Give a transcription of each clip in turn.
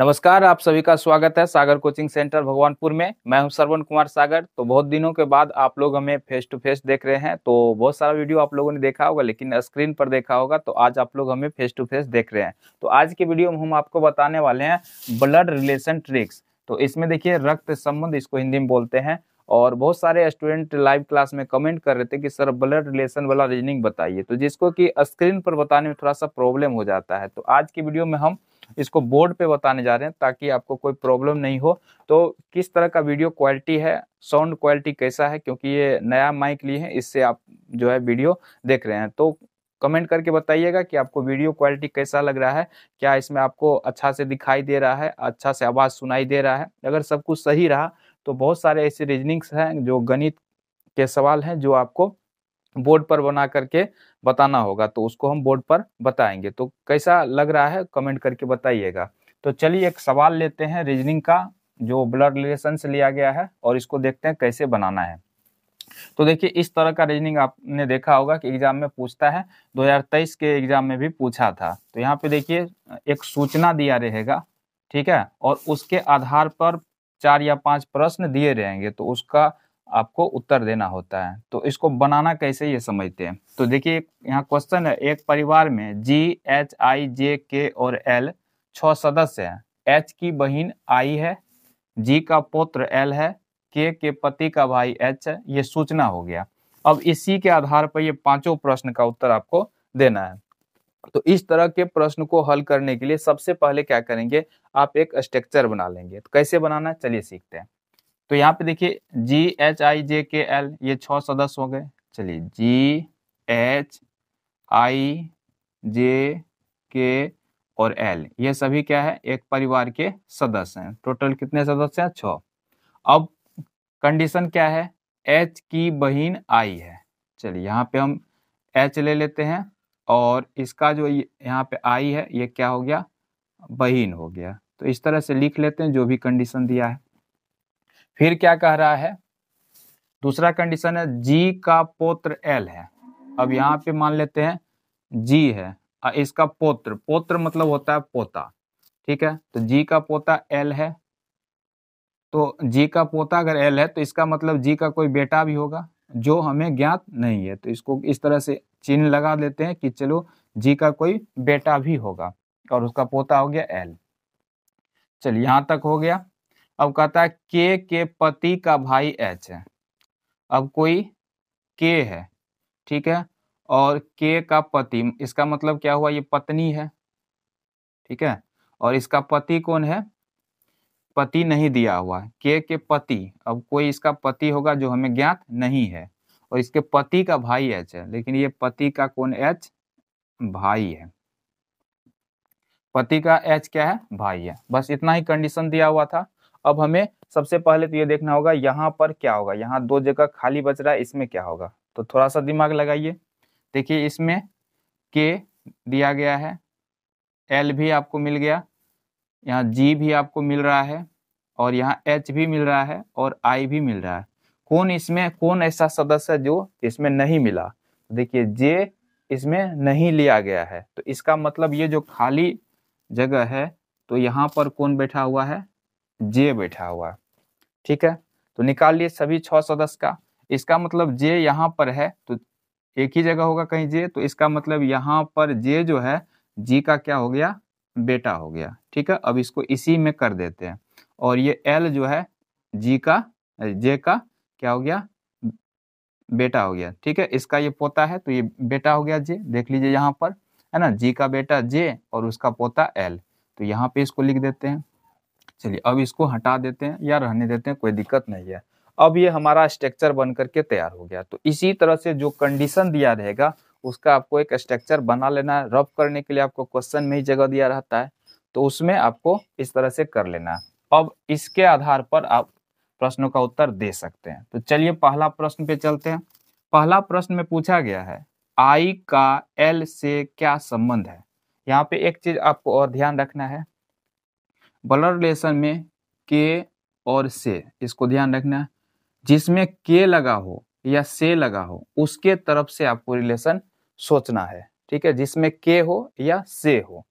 नमस्कार, आप सभी का स्वागत है सागर कोचिंग सेंटर भगवानपुर में। मैं हूँ श्रवण कुमार सागर। तो बहुत दिनों के बाद आप लोग हमें फेस टू फेस देख रहे हैं। तो बहुत सारा वीडियो आप लोगों ने देखा होगा, लेकिन स्क्रीन पर देखा होगा तो आज आप लोग हमें फेस टू फेस देख रहे हैं। तो आज के वीडियो में हम आपको बताने वाले हैं ब्लड रिलेशन ट्रिक्स तो इसमें देखिए, रक्त संबंध, इसको हिंदी में बोलते हैं। और बहुत सारे स्टूडेंट लाइव क्लास में कमेंट कर रहे थे कि, सर ब्लड रिलेशन वाला रीजनिंग बताइए। तो जिसको कि स्क्रीन पर बताने में थोड़ा सा प्रॉब्लम हो जाता है। तो आज की वीडियो में हम इसको बोर्ड पे बताने जा रहे हैं ताकि आपको कोई प्रॉब्लम नहीं हो। तो किस तरह का वीडियो क्वालिटी है, साउंड क्वालिटी कैसा है, क्योंकि ये नया माइक लिए हैं, इससे आप जो है वीडियो देख रहे हैं। तो कमेंट करके बताइएगा कि आपको वीडियो क्वालिटी कैसा लग रहा है, क्या इसमें आपको अच्छा से दिखाई दे रहा है अच्छा से आवाज़ सुनाई दे रहा है। अगर सब कुछ सही रहा तो बहुत सारे ऐसे रीजनिंग्स हैं जो गणित के सवाल हैं, जो आपको बोर्ड पर बना करके बताना होगा तो उसको हम बोर्ड पर बताएँगे। तो कैसा लग रहा है, कमेंट करके बताइएगा। तो चलिए एक सवाल लेते हैं, रीजनिंग का, जो ब्लड रिलेशन से लिया गया है, और इसको देखते हैं कैसे बनाना है। तो देखिए, इस तरह का रीजनिंग आपने देखा होगा कि एग्ज़ाम में पूछता है 2023 के एग्ज़ाम में भी पूछा था। तो यहाँ पे देखिए, एक सूचना दिया रहेगा, ठीक है, और उसके आधार पर चार या पाँच प्रश्न दिए रहेंगे तो उसका आपको उत्तर देना होता है। तो इसको बनाना कैसे ये समझते हैं? तो देखिए, यहाँ क्वेश्चन है, एक परिवार में जी एच आई जे के और एल छह सदस्य हैं। एच की बहन आई है जी का पुत्र एल है के के पति का भाई एच है, ये सूचना हो गया। अब इसी के आधार पर ये पाँचों प्रश्न का उत्तर आपको देना है। तो इस तरह के प्रश्न को हल करने के लिए सबसे पहले क्या करेंगे? आप एक स्ट्रक्चर बना लेंगे। तो कैसे बनाना है? चलिए सीखते हैं। तो यहाँ पे देखिए जी एच आई जे के एल ये छह सदस्य हो गए। चलिए जी एच आई जे के और एल ये सभी क्या है? एक परिवार के सदस्य हैं। टोटल कितने सदस्य हैं? छ अब कंडीशन क्या है? एच की बहन आई है। चलिए, यहाँ पे हम एच ले लेते हैं और इसका जो यहाँ पे आई है, ये क्या हो गया? बहन हो गया। तो इस तरह से लिख लेते हैं जो भी कंडीशन दिया है। फिर क्या कह रहा है? दूसरा कंडीशन है जी का पोत्र एल है। अब यहाँ पे मान लेते हैं जी है और इसका पोत्र। पोत्र मतलब होता है पोता, ठीक है? तो जी का पोता एल है। तो जी का पोता अगर एल है तो इसका मतलब जी का कोई बेटा भी होगा, जो हमें ज्ञात नहीं है। तो इसको इस तरह से चिन्ह लगा देते हैं कि चलो जी का कोई बेटा भी होगा, और उसका पोता हो गया एल चलिए, यहाँ तक हो गया। अब कहता है, के के पति का भाई एच है। अब कोई के है, ठीक है? और के का पति, इसका मतलब क्या हुआ? ये पत्नी है, ठीक है? और इसका पति कौन है? पति नहीं दिया हुआ के के पति, अब कोई इसका पति होगा जो हमें ज्ञात नहीं है। और इसके पति का भाई एच है, लेकिन ये पति का कौन एच भाई है। पति का एच क्या है? भाई है। बस इतना ही कंडीशन दिया हुआ था। अब हमें सबसे पहले तो ये देखना होगा यहाँ पर क्या होगा? यहाँ दो जगह खाली बच रहा है, इसमें क्या होगा? तो थोड़ा सा दिमाग लगाइए। देखिए, इसमें के दिया गया है एल भी आपको मिल गया, यहाँ जी भी आपको मिल रहा है और यहाँ एच भी मिल रहा है और आई भी मिल रहा है। कौन इसमें, कौन ऐसा सदस्य जो इसमें नहीं मिला? देखिए जे इसमें नहीं लिया गया है। तो इसका मतलब ये जो खाली जगह है तो यहाँ पर कौन बैठा हुआ है? जे बैठा हुआ ठीक है? तो निकाल लिए सभी छह सदस्य का। इसका मतलब जे यहाँ पर है तो एक ही जगह होगा कहीं जे तो इसका मतलब यहाँ पर जे जो है, जी का क्या हो गया? बेटा हो गया, ठीक है? अब इसको इसी में कर देते हैं। और ये एल जो है, जी का, जे का क्या हो गया? बेटा हो गया, ठीक है? इसका ये पोता है तो ये बेटा हो गया जे। देख लीजिए यहाँ पर, है ना? जी का बेटा जे और उसका पोता एल तो यहाँ पे इसको लिख देते हैं। चलिए, अब इसको हटा देते हैं या रहने देते हैं, कोई दिक्कत नहीं है। अब ये हमारा स्ट्रक्चर बन करके तैयार हो गया। तो इसी तरह से जो कंडीशन दिया रहेगा, उसका आपको एक स्ट्रक्चर बना लेना है। रफ करने के लिए आपको क्वेश्चन में ही जगह दिया रहता है। तो उसमें आपको इस तरह से कर लेना है। अब इसके आधार पर आप प्रश्नों का उत्तर दे सकते हैं। तो चलिए, पहला प्रश्न पे चलते हैं। पहला प्रश्न में पूछा गया है, आई का एल से क्या संबंध है? यहाँ पे एक चीज़ आपको और ध्यान रखना है। ब्लड रिलेशन में के और से इसको ध्यान रखना जिसमें के लगा हो या से लगा हो, उसके तरफ़ से आपको रिलेशन सोचना है, ठीक है? जिसमें के हो या से हो।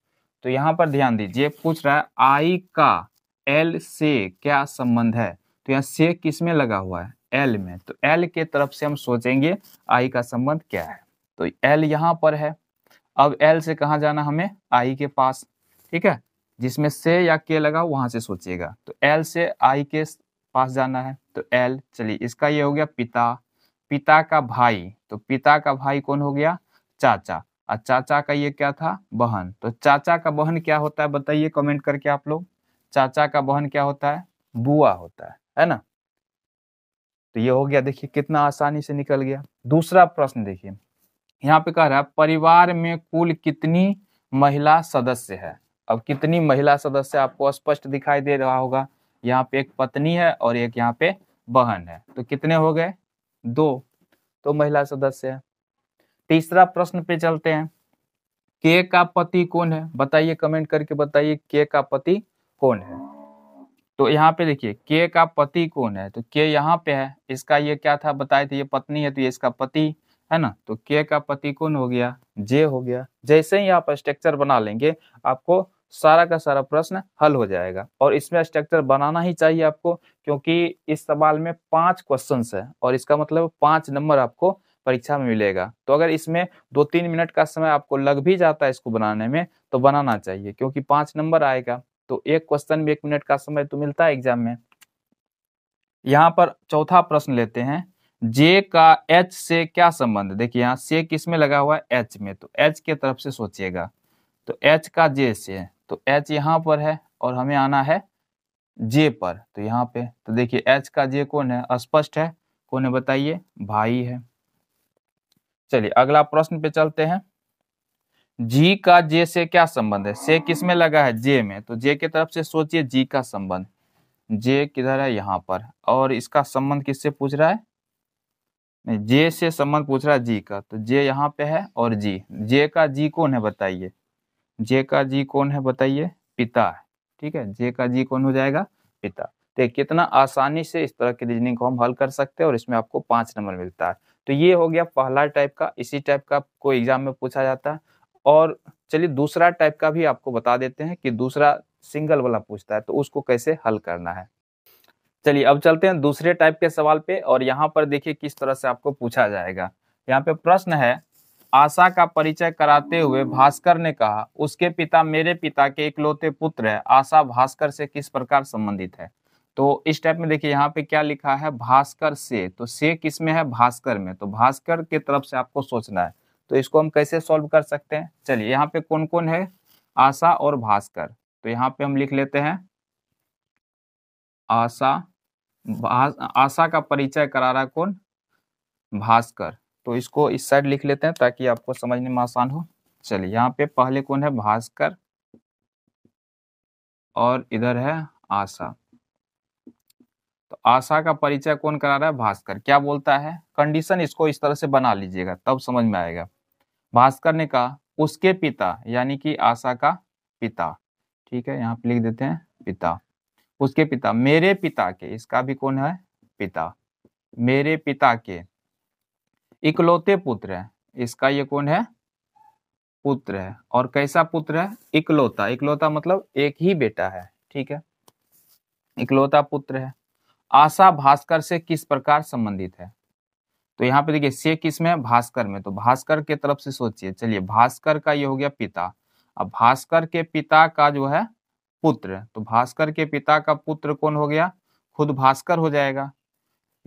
तो यहाँ पर ध्यान दीजिए, पूछ रहा है आई का एल से क्या संबंध है? तो यहाँ से किसमें लगा हुआ है? एल में। तो एल के तरफ़ से हम सोचेंगे आई का संबंध क्या है? तो एल यहाँ पर है। अब एल से कहा जाना हमें? आई के पास, ठीक है? जिसमें से या के लगा वहाँ से सोचिएगा। तो एल से आई के पास जाना है। तो एल चलिए इसका ये हो गया पिता। पिता का भाई। तो पिता का भाई कौन हो गया? चाचा। और चाचा का ये क्या था? बहन। तो चाचा का बहन क्या होता है बताइए कमेंट करके आप लोग। चाचा का बहन क्या होता है? बुआ होता है है ना? तो ये हो गया, देखिए कितना आसानी से निकल गया। दूसरा प्रश्न देखिए। यहाँ पे कह रहा है, परिवार में कुल कितनी महिला सदस्य है? अब कितनी महिला सदस्य आपको स्पष्ट दिखाई दे रहा होगा? यहाँ पे एक पत्नी है और एक यहाँ पे बहन है। तो कितने हो गए? दो। तो महिला सदस्य। है तीसरा प्रश्न पे चलते हैं। के का पति कौन है? बताइए कमेंट करके बताइए के का पति कौन है। तो यहाँ पे देखिए, के का पति कौन है? तो के यहाँ पे है। इसका ये क्या था? बताए थे, ये पत्नी है तो ये इसका पति है ना? तो के का पति कौन हो गया? जे हो गया। जैसे ही आप स्ट्रक्चर बना लेंगे, आपको सारा का सारा प्रश्न हल हो जाएगा। और इसमें स्ट्रक्चर बनाना ही चाहिए आपको, क्योंकि इस सवाल में पाँच क्वेश्चन है और इसका मतलब पाँच नंबर आपको परीक्षा में मिलेगा। तो अगर इसमें दो तीन मिनट का समय आपको लग भी जाता है इसको बनाने में तो बनाना चाहिए, क्योंकि पाँच नंबर आएगा। तो एक क्वेश्चन में एक मिनट का समय तो मिलता है एग्ज़ाम में। यहाँ पर चौथा प्रश्न लेते हैं। जे का एच से क्या संबंध? देखिए यहाँ से किसमें लगा हुआ है? एच में। तो एच के तरफ़ से सोचिएगा। तो एच का जे से। तो एच यहाँ पर है और हमें आना है जे पर। तो यहाँ पे तो देखिए एच का जे कौन है? स्पष्ट है। कौन है बताइए? भाई है। चलिए अगला प्रश्न पे चलते हैं। जी का जे से क्या संबंध है? से किसमें लगा है? जे में। तो जे की तरफ़ से सोचिए जी का संबंध। जे किधर है? यहाँ पर। और इसका संबंध किससे पूछ रहा है? जे से संबंध पूछ रहा है जी का। तो जे यहाँ पे है और जी जे का जी कौन है बताइए? जे का जी कौन है बताइए? पिता है। ठीक है? जे का जी कौन हो जाएगा? पिता। तो कितना आसानी से इस तरह की रीजनिंग को हम हल कर सकते हैं और इसमें आपको पाँच नंबर मिलता है। तो ये हो गया पहला टाइप का, इसी टाइप का आपको एग्ज़ाम में पूछा जाता है। और चलिए दूसरा टाइप का भी आपको बता देते हैं कि दूसरा सिंगल वाला पूछता है तो उसको कैसे हल करना है। चलिए अब चलते हैं दूसरे टाइप के सवाल पे और यहाँ पर देखिए किस तरह से आपको पूछा जाएगा। यहाँ पे प्रश्न है आशा का परिचय कराते हुए भास्कर ने कहा, उसके पिता मेरे पिता के इकलौते पुत्र है। आशा भास्कर से किस प्रकार संबंधित है? तो इस टाइप में देखिए, यहाँ पे क्या लिखा है? भास्कर से। तो से किसमें है? भास्कर में। तो भास्कर के तरफ़ से आपको सोचना है। तो इसको हम कैसे सॉल्व कर सकते हैं? चलिए, यहाँ पे कौन कौन है? आशा और भास्कर। तो यहाँ पे हम लिख लेते हैं। आशा आशा का परिचय करा रहा कौन? भास्कर। तो इसको इस साइड लिख लेते हैं ताकि आपको समझने में आसान हो। चलिए, यहाँ पे पहले कौन है? भास्कर और इधर है आशा। तो आशा का परिचय कौन करा रहा है? भास्कर। क्या बोलता है? कंडीशन इसको इस तरह से बना लीजिएगा, तब समझ में आएगा। भास्कर ने कहा, उसके पिता, यानी कि आशा का पिता। ठीक है, यहाँ पे लिख देते हैं, पिता। उसके पिता, मेरे पिता के, इसका भी कौन है? पिता। मेरे पिता के। इकलौते पुत्र है। इसका ये कौन है? पुत्र है। और कैसा पुत्र है? इकलौता। इकलौता मतलब एक ही बेटा है, ठीक है? इकलौता पुत्र है। आशा भास्कर से किस प्रकार संबंधित है? तो यहाँ पे देखिए, से किसमें? भास्कर में। तो भास्कर के तरफ़ से सोचिए। चलिए, भास्कर का ये हो गया पिता। अब भास्कर के पिता का जो है, पुत्र। तो भास्कर के पिता का पुत्र कौन हो गया? खुद भास्कर हो जाएगा।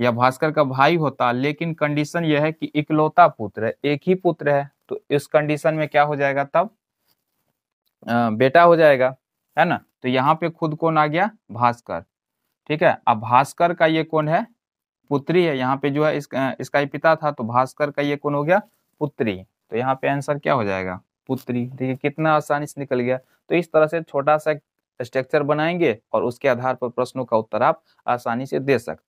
या भास्कर का भाई होता लेकिन कंडीशन यह है कि इकलौता पुत्र है एक ही पुत्र है तो इस कंडीशन में क्या हो जाएगा तब? आ, बेटा हो जाएगा है ना? तो यहाँ पे खुद कौन आ गया? भास्कर। ठीक है? अब भास्कर का ये कौन है? पुत्री है। यहाँ पे जो है इस, इसका पिता था तो भास्कर का ये कौन हो गया? पुत्री। तो यहाँ पे आंसर क्या हो जाएगा? पुत्री। देखिए कितना आसानी से निकल गया। तो इस तरह से छोटा सा स्ट्रक्चर बनाएँगे और उसके आधार पर प्रश्नों का उत्तर आप आसानी से दे सकते